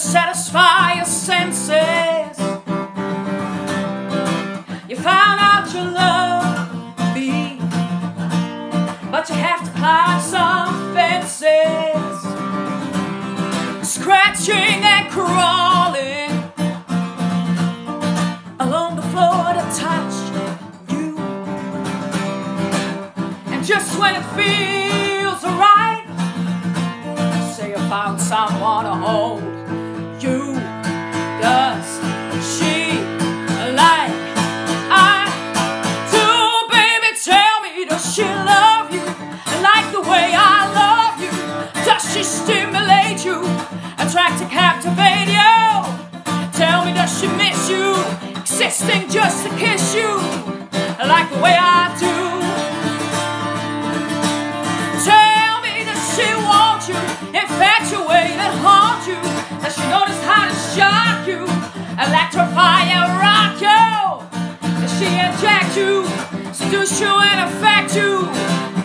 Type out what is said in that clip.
satisfy your senses. You found out you love me, but you have to climb some fences, scratching and crawling along the floor to touch you. And just when it feels right, say you found someone to hold. Existing just to kiss you like the way I do? Tell me, does she want you, infatuate and haunt you? Does she notice how to shock you, electrify and rock you? Does she inject you, seduce you and affect you